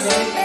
Thursday.